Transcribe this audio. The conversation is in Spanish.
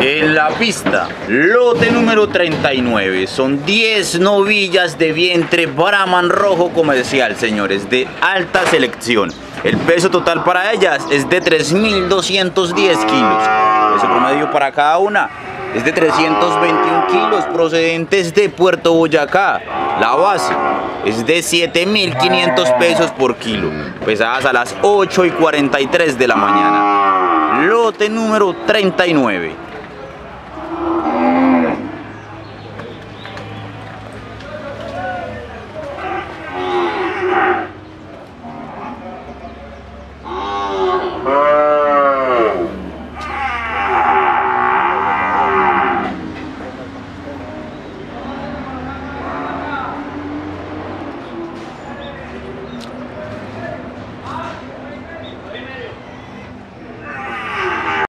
En la pista, lote número 39. Son 10 novillas de vientre Brahman rojo comercial, señores, de alta selección. El peso total para ellas es de 3.210 kilos. Peso promedio para cada una es de 321 kilos procedentes de Puerto Boyacá. La base es de 7.500 pesos por kilo, pesadas a las 8 y 43 de la mañana. Lote número 39.